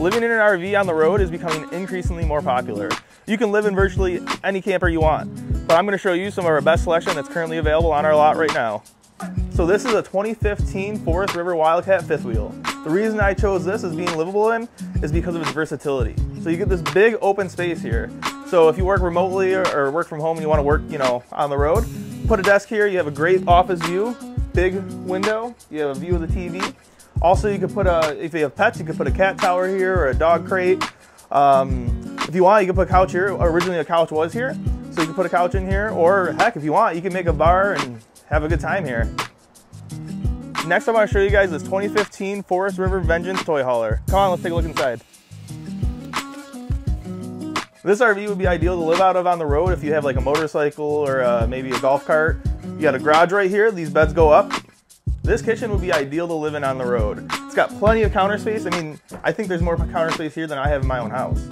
Living in an RV on the road is becoming increasingly more popular. You can live in virtually any camper you want, but I'm going to show you some of our best selection that's currently available on our lot right now. So this is a 2015 Forest River Wildcat fifth wheel. The reason I chose this as being livable in is because of its versatility. So you get this big open space here. So if you work remotely or work from home and you want to work, you know, on the road, put a desk here, you have a great office view, big window, you have a view of the TV. Also, you could put a, if you have pets, you could put a cat tower here or a dog crate. Um, if you want, you can put a couch here. Originally, a couch was here, so you can put a couch in here. Or heck, if you want, you can make a bar and have a good time here. Next, I want to show you guys this 2015 Forest River Vengeance toy hauler. Come on, let's take a look inside. This RV would be ideal to live out of on the road if you have like a motorcycle or uh, maybe a golf cart. You got a garage right here. These beds go up. This kitchen would be ideal to live in on the road. It's got plenty of counter space. I mean, I think there's more counter space here than I have in my own house.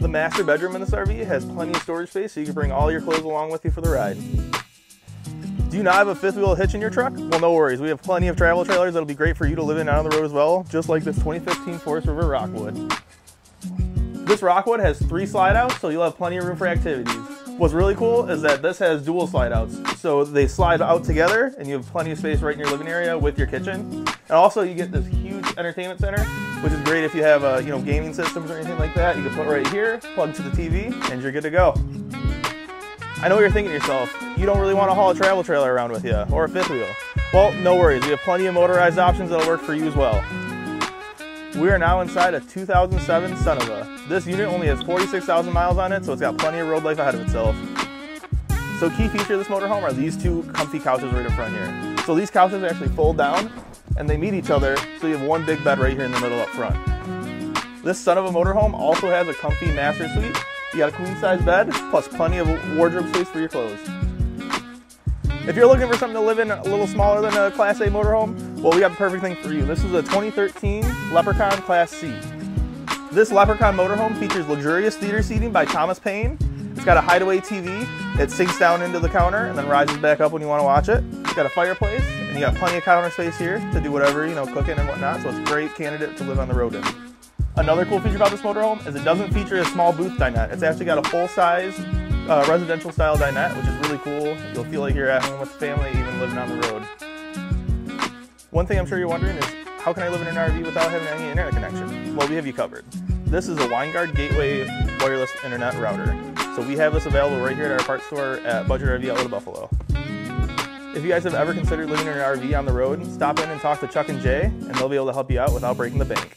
The master bedroom in this RV has plenty of storage space so you can bring all your clothes along with you for the ride. Do you not have a fifth wheel hitch in your truck? Well, no worries. We have plenty of travel trailers that'll be great for you to live in on the road as well, just like this 2015 Forest River Rockwood. This Rockwood has three slide outs, so you'll have plenty of room for activities. What's really cool is that this has dual slide outs. So they slide out together and you have plenty of space right in your living area with your kitchen. And also you get this huge entertainment center, which is great if you have uh, you know gaming systems or anything like that. You can put right here, plug to the TV, and you're good to go. I know you're thinking to yourself, you don't really want to haul a travel trailer around with you, or a fifth wheel. Well, no worries, we have plenty of motorized options that'll work for you as well. We are now inside a 2007 Sunova. This unit only has 46,000 miles on it, so it's got plenty of road life ahead of itself. So key feature of this motorhome are these two comfy couches right in front here. So these couches actually fold down and they meet each other, so you have one big bed right here in the middle up front. This Sunova motorhome also has a comfy master suite. You got a queen size bed, plus plenty of wardrobe space for your clothes. If you're looking for something to live in a little smaller than a Class A motorhome, well, we got the perfect thing for you. This is a 2013 Leprechaun Class C. This Leprechaun motorhome features luxurious theater seating by Thomas Payne. It's got a hideaway TV. It sinks down into the counter and then rises back up when you want to watch it. It's got a fireplace, and you got plenty of counter space here to do whatever, you know, cooking and whatnot, so it's a great candidate to live on the road in. Another cool feature about this motorhome is it doesn't feature a small booth dinette. It's actually got a full-size uh, residential style dinette, which is really cool. You'll feel like you're at home with the family, even living on the road. One thing I'm sure you're wondering is, how can I live in an RV without having any internet connection? Well, we have you covered. This is a Winegard Gateway wireless internet router. So we have this available right here at our parts store at Budget RV Outlet of Buffalo. If you guys have ever considered living in an RV on the road, stop in and talk to Chuck and Jay, and they'll be able to help you out without breaking the bank.